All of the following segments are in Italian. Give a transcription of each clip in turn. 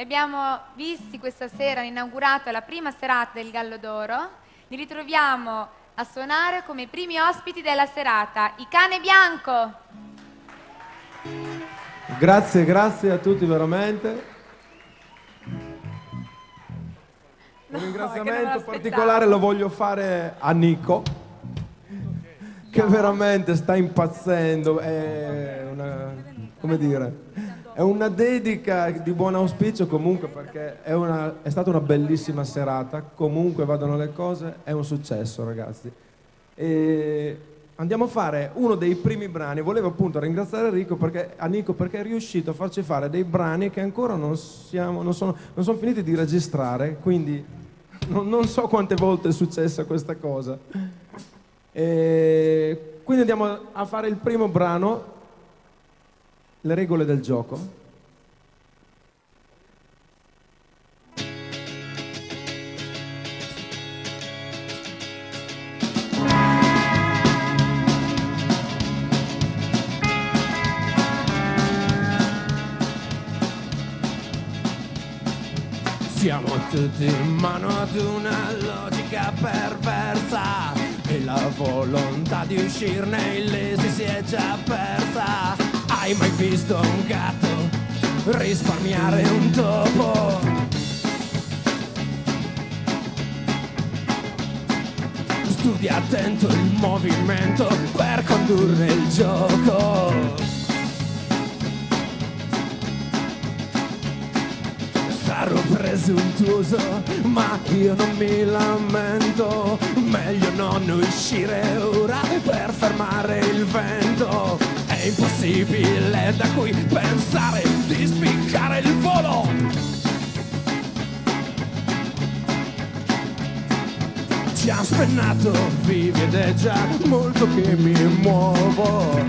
abbiamo visti questa sera, hanno inaugurato la prima serata del Gallo d'Oro. Li ritroviamo a suonare come i primi ospiti della serata, i Cane Bianco. Grazie, grazie a tutti veramente. Un ringraziamento particolare lo voglio fare a Nico, che veramente sta impazzendo. È una, come dire, è una dedica di buon auspicio comunque perché è, una- è stata una bellissima serata. Comunque vadano le cose, è un successo ragazzi. E andiamo a fare uno dei primi brani. Volevo appunto ringraziare Enrico perché, Nico perché è riuscito a farci fare dei brani che ancora non, siamo, non, sono, non sono finiti di registrare, quindi non, non so quante volte è successa questa cosa. E quindi andiamo a fare il primo brano, Le regole del gioco. Siamo tutti in mano ad una logica perversa e la volontà di uscirne illesi si è già persa. Hai mai visto un gatto risparmiare un topo? Studia attento il movimento per condurre il gioco. Sarò presuntuoso, ma io non mi lamento. Meglio non uscire ora per fermare il vento. È impossibile da qui pensare di spiccare il volo. Ci ha spennato vivi ed è già molto che mi muovo.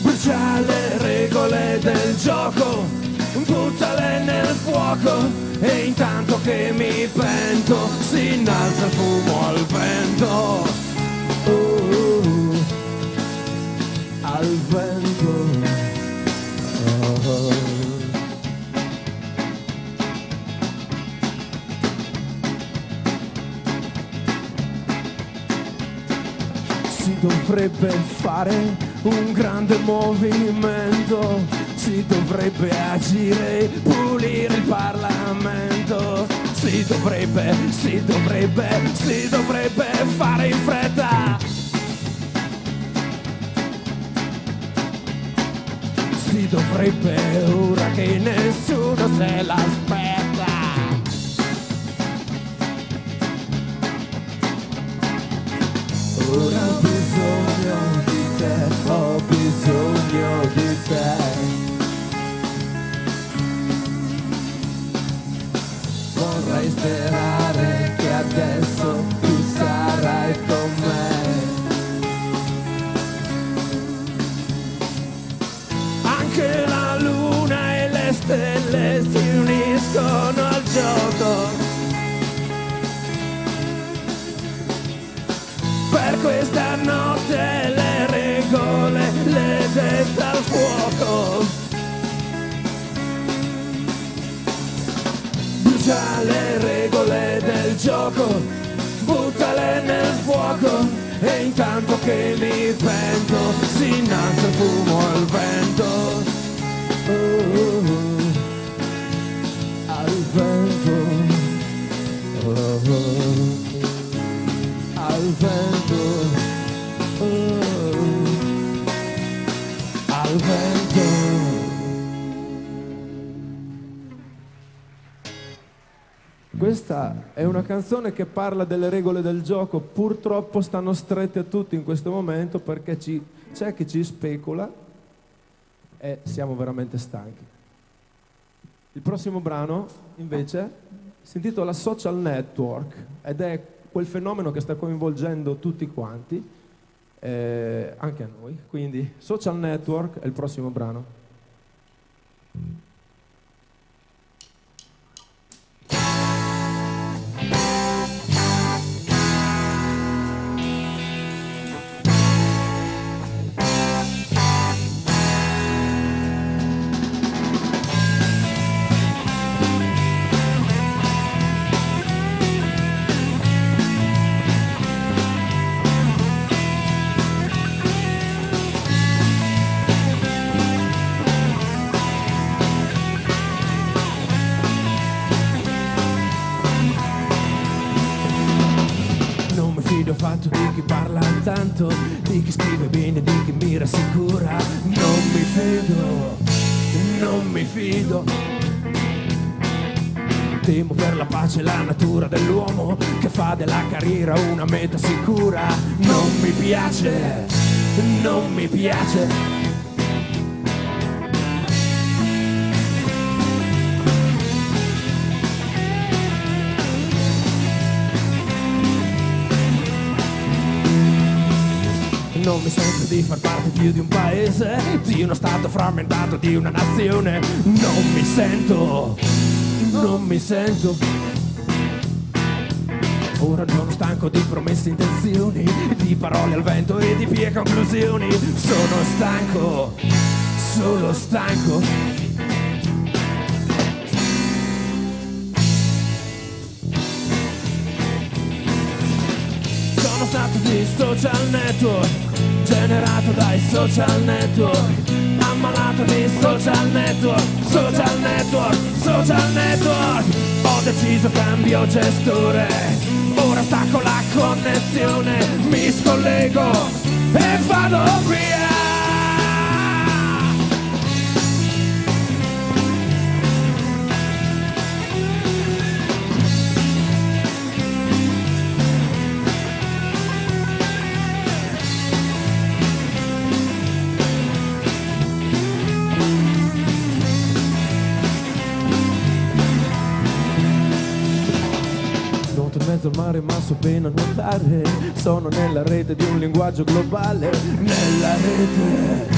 Brucia le regole del gioco, buttale nel fuoco intanto che mi pento si innalza il fumo al vento. Uh, al vento. Si dovrebbe fare un grande movimento, si dovrebbe agire, pulire il Parlamento, si dovrebbe, si dovrebbe, si dovrebbe fare in fretta. Si dovrebbe ora che nessuno se l'aspetta. Ora ho bisogno di te, ho bisogno di te. Sperare che adesso tu sarai con me. Anche la luna e le stelle si uniscono al gioco. Gioco, buttale nel fuoco. E intanto che mi pento, si innalza il fumo al vento. Oh. Al vento. Oh al vento, oh, al vento. Questa è una canzone che parla delle regole del gioco, purtroppo stanno strette a tutti in questo momento perché c'è chi ci specula e siamo veramente stanchi. Il prossimo brano invece si intitola Social Network ed è quel fenomeno che sta coinvolgendo tutti quanti, eh, anche a noi. Quindi Social Network è il prossimo brano. fatto di chi parla tanto, di chi scrive bene, di chi mi rassicura. Non mi fido, non mi fido. Temo per la pace e la natura dell'uomo che fa della carriera una meta sicura. Non mi piace, non mi piace. Non mi sento di far parte più di un paese, di uno stato frammentato, di una nazione. Non mi sento, non mi sento. Ora sono stanco di promesse intenzioni, di parole al vento e di pie conclusioni. Sono stanco, solo stanco. Sono stato di social network generato dai social network ammalato di social network social network social network. Ho deciso cambio gestore ora stacco la connessione mi scollego e vado via Sono nella rete di un linguaggio globale. Nella rete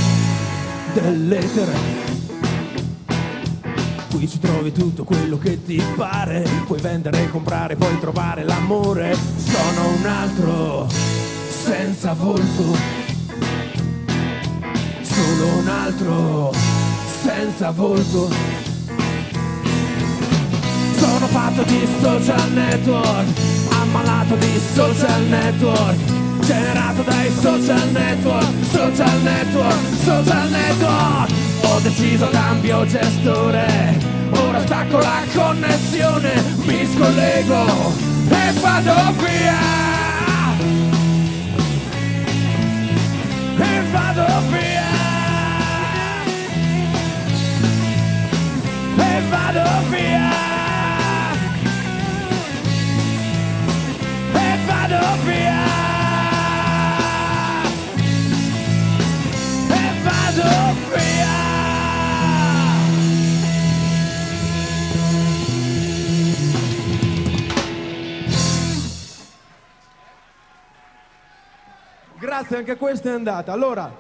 dell'etere. Qui ci trovi tutto quello che ti pare. Puoi vendere e comprare, puoi trovare l'amore. Sono un altro senza volto. Solo un altro senza volto. Sono fatto di social network, ammalato di social network, generato dai social network, social network, social network. Ho deciso cambio gestore, ora stacco la connessione, mi scollego e vado via. E vado via. E vado via. Grazie anche questa è andata allora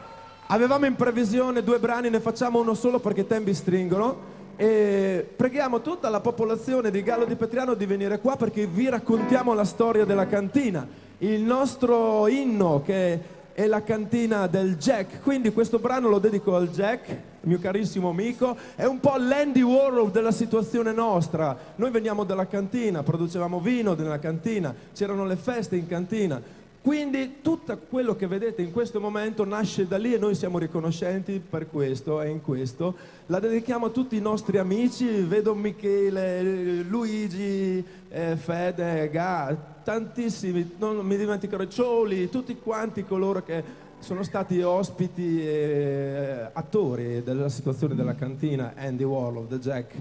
avevamo in previsione due brani ne facciamo uno solo perché i tempi stringono e preghiamo tutta la popolazione di Gallo di Petriano di venire qua perché vi raccontiamo la storia della cantina. Il nostro inno che è la cantina del Jack, quindi questo brano lo dedico al Jack, mio carissimo amico, è un po' l'Andy Warhol della situazione nostra. Noi veniamo dalla cantina, producevamo vino nella cantina, c'erano le feste in cantina. Quindi tutto quello che vedete in questo momento nasce da lì e noi siamo riconoscenti per questo e in questo. La dedichiamo a tutti i nostri amici, vedo Michele, Luigi, eh, Fede, Ga, tantissimi, non mi dimenticherò, Cioli, tutti quanti coloro che sono stati ospiti e eh, attori della situazione della cantina, Andy Warlow, The Jack.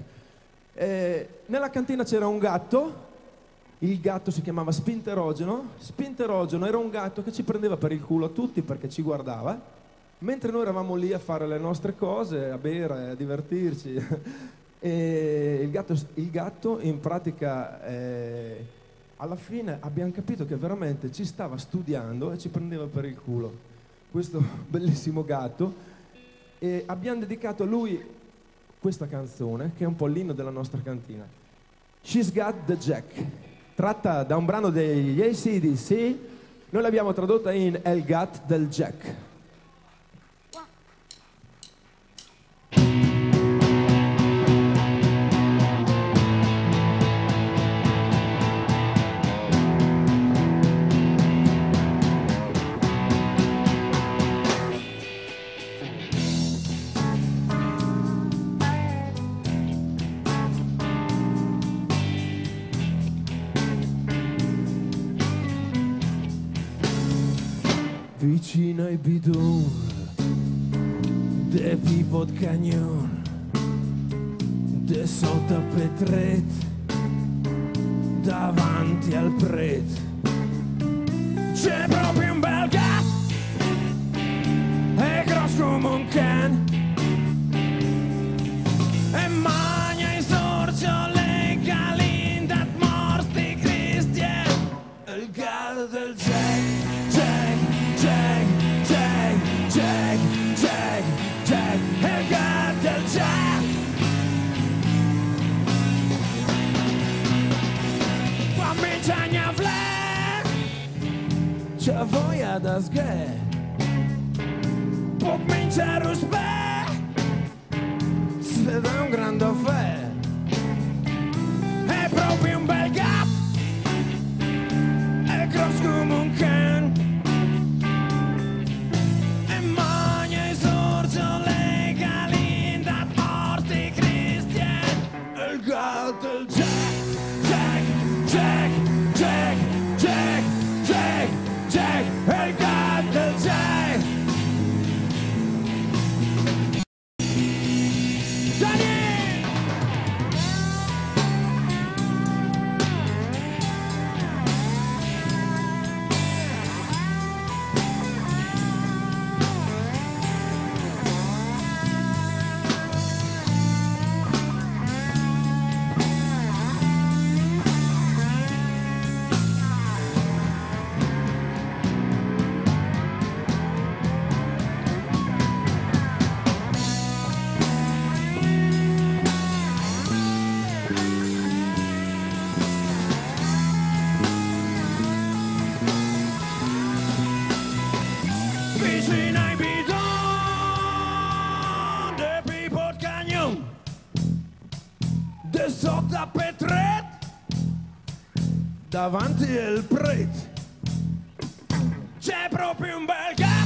Eh, nella cantina c'era un gatto il gatto si chiamava Spinterogeno. Spinterogeno era un gatto che ci prendeva per il culo a tutti perché ci guardava, mentre noi eravamo lì a fare le nostre cose, a bere, a divertirci. il gatto, il gatto in pratica, eh, alla fine abbiamo capito che veramente ci stava studiando e ci prendeva per il culo. Questo bellissimo gatto. E abbiamo dedicato a lui questa canzone, che è un po' l'inno della nostra cantina. She's Got the Jack tratta da un brano degli ACDC, noi l'abbiamo tradotta in El Gat del Jack. Vicino ai bidon De pivot canyon De sotto petret Davanti al pret. C'è proprio vojadas G Pop mincearus B Swe wam grando da Petret davanti al pret. C'è proprio un bel gatto.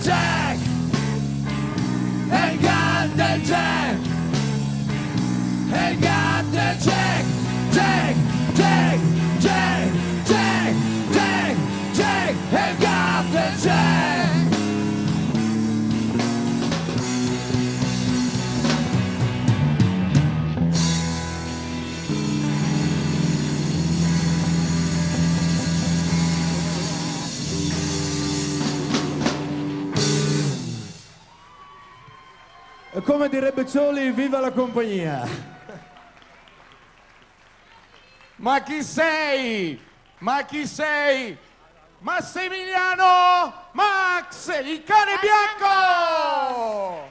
time. come direbbe Cioli, viva la compagnia. Ma chi sei? Ma chi sei? Massimiliano Max, il cane bianco!